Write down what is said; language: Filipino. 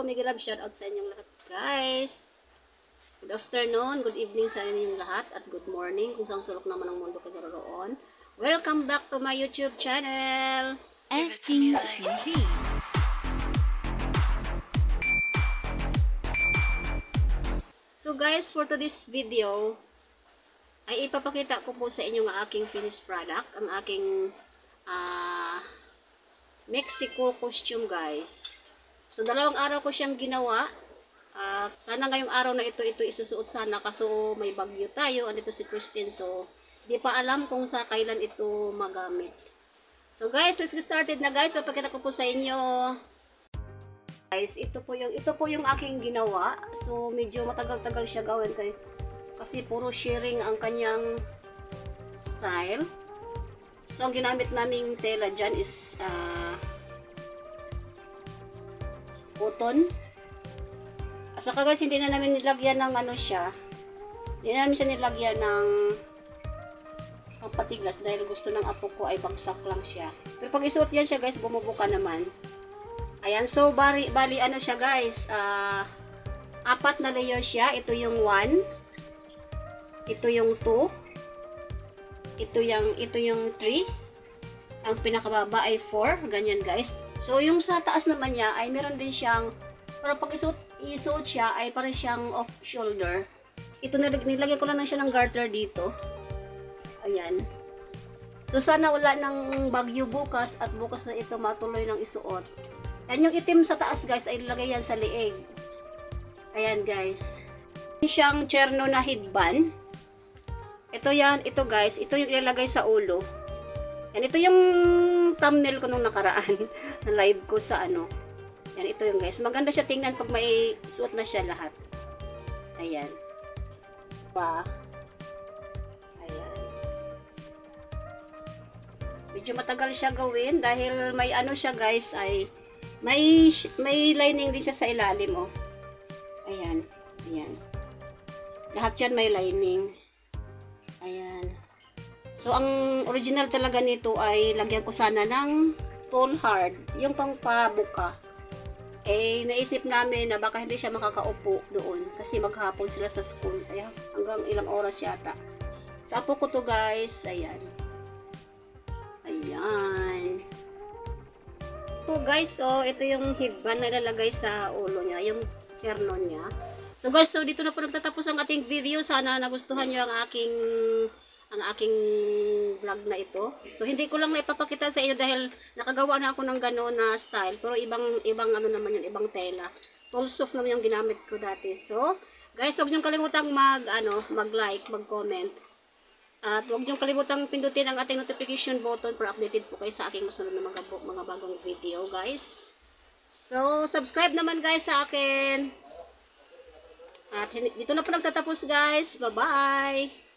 Hello, Miguel Love, shout out sa inyong lahat guys. Good afternoon, good evening sa inyong lahat at good morning kung saan sulok naman ang mundo kayo naroon. Welcome back to my YouTube channel. FG TV. So guys, for today's video, ay ipapakita ko po sa inyo ang aking finished product, ang aking ah, Mexico costume guys. So dalawang araw ko siyang ginawa. At sana ngayong araw na ito, ito isusuot sana kaso may bagyo tayo. Andito si Christine. So, di pa alam kung sa kailan ito magamit. So guys, let's get started na guys. Papakita ko po sa inyo. Guys, ito po yung ito po yung aking ginawa. So medyo matagal-tagal siya gawin kay kasi puro sharing ang kanyang style. So ang ginamit naming tela diyan is ah, cotton. At saka guys, hindi na namin nilagyan ng ano siya. Hindi na namin siya nilagyan ng pampatigas dahil gusto ng apo ko ay bagsak lang siya. Pero pag isuot yan siya guys, bumubuka naman. Ayan, so bali, bali ano siya guys, ah, apat na layer siya. Ito yung 1, ito yung 2, ito yung, ito yung 3, ang pinakababa ay 4, ganyan guys. So yung sa taas naman niya ay meron din siyang, para pag isuot, isuot siya ay parang siyang off shoulder. Ito nilag- nilagyan ko lang siya ng garter dito. Ayan. So sana wala ng bagyo bukas at bukas na ito matuloy ng isuot. Yan yung itim sa taas guys ay ilagay yan sa liig. Ayan guys. Siyang cherno na headband. Ito yan, ito guys, ito yung ilalagay sa ulo. Yan, ito yung thumbnail ko nung nakaraan na live ko sa ano. Yan, ito yung guys. Maganda siya tingnan pag may suot na siya lahat. Ayan. Pa. Ayan. Medyo matagal siya gawin dahil may ano siya guys ay may may lining din siya sa ilalim oh. Ayan. Ayan. Lahat yan may lining. So ang original talaga nito ay lagyan ko sana ng tall hard, yung pang pabuka. Eh naisip namin na baka hindi siya makakaupo doon kasi maghapon sila sa school. Kaya hanggang ilang oras yata. Sa apo ko to guys, ayan. Ayan. So guys, so ito yung headband na ilalagay sa ulo niya, yung cherno niya. So guys, so dito na po nagtatapos ang ating video. Sana nagustuhan niyo ang aking ang aking vlog na ito. So hindi ko lang naipapakita sa inyo dahil nakagawa na ako ng gano'n na style. Pero ibang ibang ano naman yun, ibang tela. Tolsoft naman yung ginamit ko dati. So, guys, huwag niyong kalimutang mag ano, mag-like, mag-comment. At huwag niyong kalimutang pindutin ang ating notification button para updated po kayo sa aking susunod na mga, mga bagong video, guys. So, subscribe naman guys sa akin. At dito na po nagtatapos guys. Bye-bye!